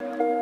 you